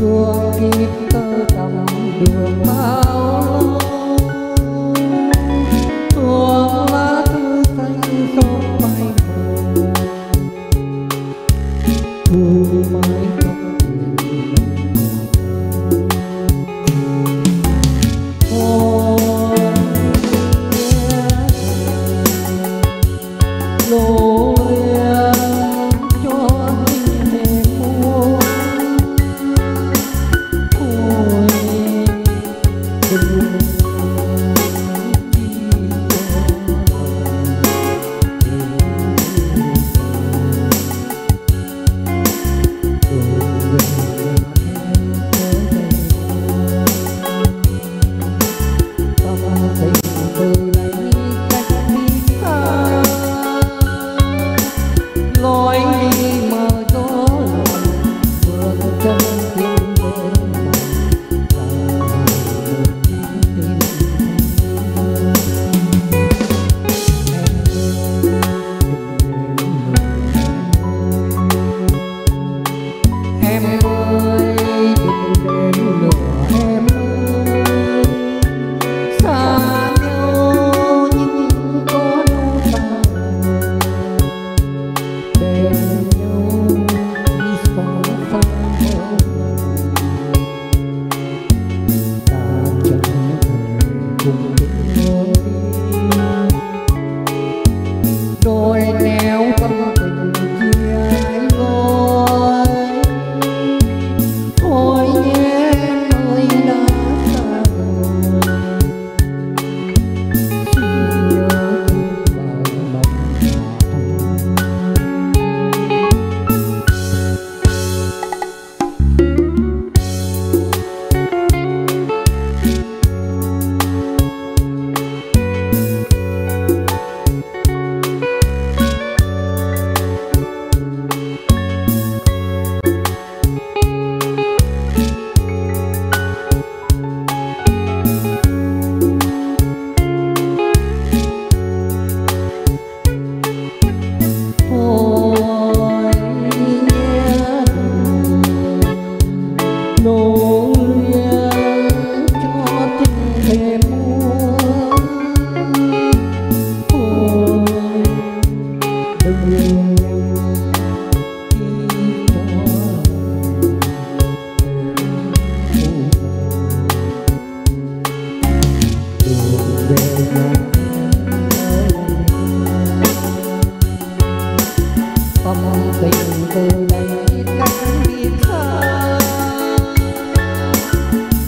chua kịp tơ tầm đường máu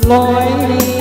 lối đi.